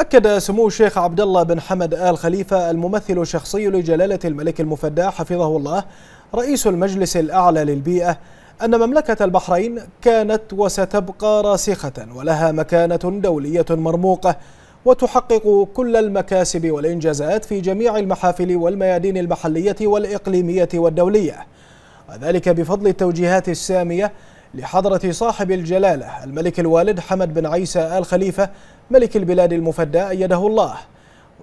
أكد سمو الشيخ عبد الله بن حمد آل خليفة الممثل الشخصي لجلالة الملك المفدى حفظه الله رئيس المجلس الأعلى للبيئة أن مملكة البحرين كانت وستبقى راسخة ولها مكانة دولية مرموقة وتحقق كل المكاسب والإنجازات في جميع المحافل والميادين المحلية والإقليمية والدولية. وذلك بفضل التوجيهات السامية لحضرة صاحب الجلالة الملك الوالد حمد بن عيسى آل خليفة ملك البلاد المفدى أيده الله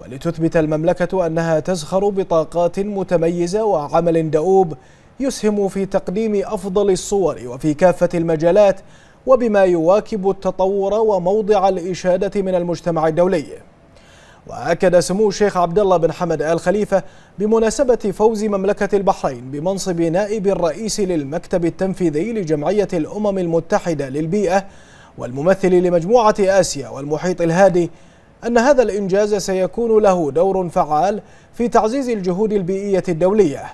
ولتثبت المملكة أنها تزخر بطاقات متميزة وعمل دؤوب يسهم في تقديم أفضل الصور وفي كافة المجالات وبما يواكب التطور وموضع الإشادة من المجتمع الدولي. وأكد سمو الشيخ عبد الله بن حمد آل خليفة بمناسبة فوز مملكة البحرين بمنصب نائب الرئيس للمكتب التنفيذي لجمعية الأمم المتحدة للبيئة والممثل لمجموعة آسيا والمحيط الهادي أن هذا الإنجاز سيكون له دور فعال في تعزيز الجهود البيئية الدولية.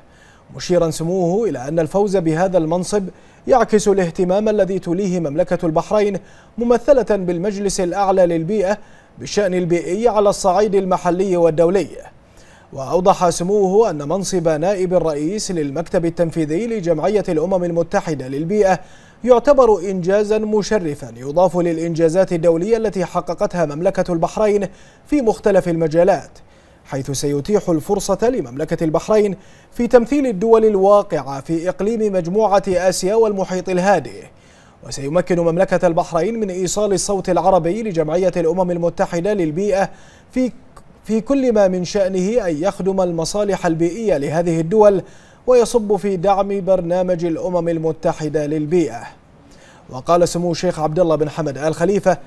مشيرا سموه إلى أن الفوز بهذا المنصب يعكس الاهتمام الذي توليه مملكة البحرين ممثلة بالمجلس الأعلى للبيئة بالشأن البيئي على الصعيد المحلي والدولي. وأوضح سموه أن منصب نائب الرئيس للمكتب التنفيذي لجمعية الأمم المتحدة للبيئة يعتبر إنجازا مشرفا يضاف للإنجازات الدولية التي حققتها مملكة البحرين في مختلف المجالات حيث سيتيح الفرصة لمملكة البحرين في تمثيل الدول الواقعة في إقليم مجموعة آسيا والمحيط الهادئ. وسيمكن مملكة البحرين من إيصال الصوت العربي لجمعية الأمم المتحدة للبيئة في في كل ما من شأنه أن يخدم المصالح البيئية لهذه الدول ويصب في دعم برنامج الأمم المتحدة للبيئة. وقال سمو الشيخ عبد الله بن حمد آل خليفة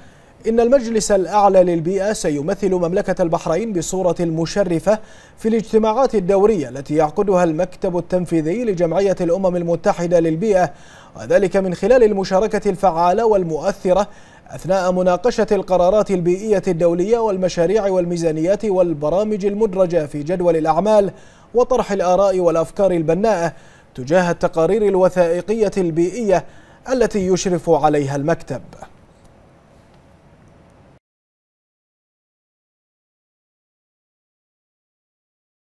إن المجلس الأعلى للبيئة سيمثل مملكة البحرين بصورة مشرفة في الاجتماعات الدورية التي يعقدها المكتب التنفيذي لجمعية الأمم المتحدة للبيئة وذلك من خلال المشاركة الفعالة والمؤثرة أثناء مناقشة القرارات البيئية الدولية والمشاريع والميزانيات والبرامج المدرجة في جدول الأعمال وطرح الآراء والأفكار البناءة تجاه التقارير الوثائقية البيئية التي يشرف عليها المكتب.